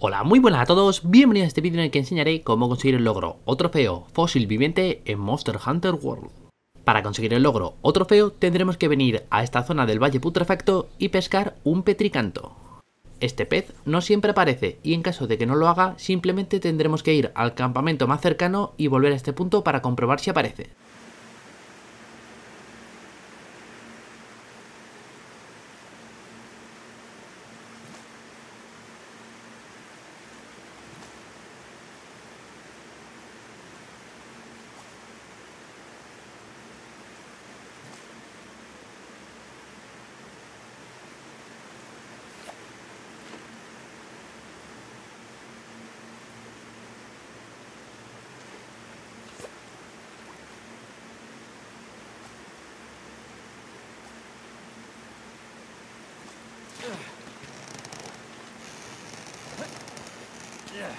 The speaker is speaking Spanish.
Hola, muy buenas a todos, bienvenidos a este vídeo en el que enseñaré cómo conseguir el logro o trofeo fósil viviente en Monster Hunter World. Para conseguir el logro o trofeo tendremos que venir a esta zona del Valle Putrefacto y pescar un petricanto. Este pez no siempre aparece y en caso de que no lo haga simplemente tendremos que ir al campamento más cercano y volver a este punto para comprobar si aparece. Yeah.